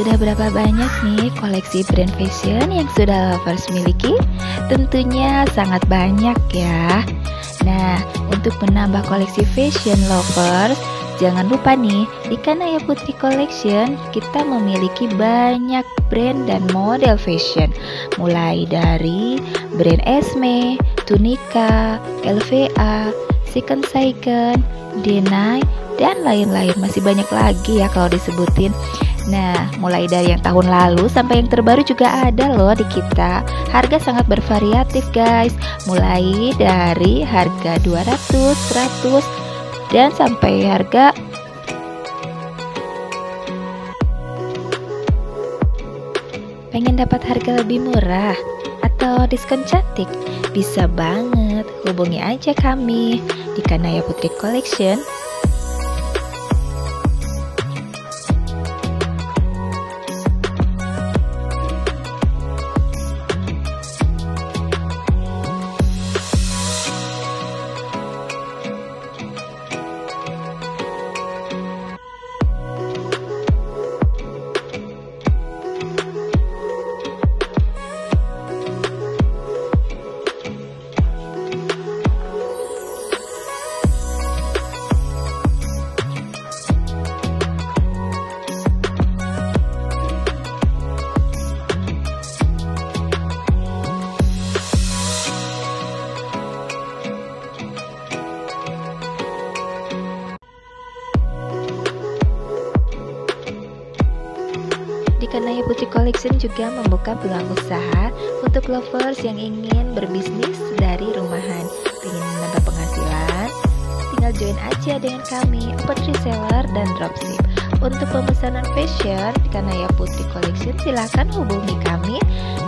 Sudah berapa banyak nih koleksi brand fashion yang sudah lovers miliki? Tentunya sangat banyak ya. Nah, untuk menambah koleksi fashion lovers, jangan lupa nih, di Kanaya Putri Collection kita memiliki banyak brand dan model fashion. Mulai dari brand Esme, Tunika, LVA, Second Second, Denai, dan lain-lain. Masih banyak lagi ya kalau disebutin. Nah, mulai dari yang tahun lalu sampai yang terbaru juga ada loh di kita. Harga sangat bervariatif guys. Mulai dari harga 200, 100 dan sampai harga Pengen dapat harga lebih murah atau diskon cantik? Bisa banget, hubungi aja kami di Kanaya Putri Collection Kanaya Putri Collection juga membuka peluang usaha untuk lovers yang ingin berbisnis dari rumahan. Ingin menambah penghasilan? Tinggal join aja dengan kami, open reseller dan dropship. Untuk pemesanan fashion Kanaya Putri Collection silahkan hubungi kami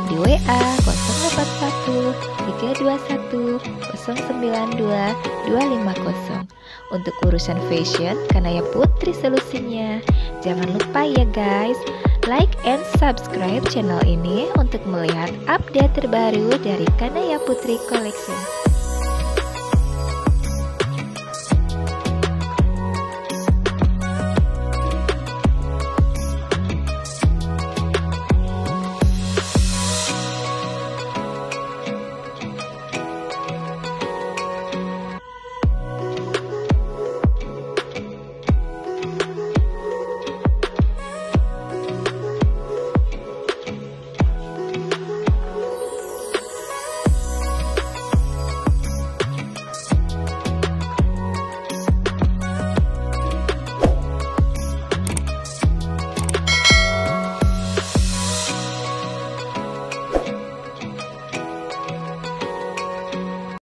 di WA 081 321 092 250. Untuk urusan fashion, Kanaya Putri solusinya. Jangan lupa ya guys, like and subscribe channel ini untuk melihat update terbaru dari Kanaya Putri Collection.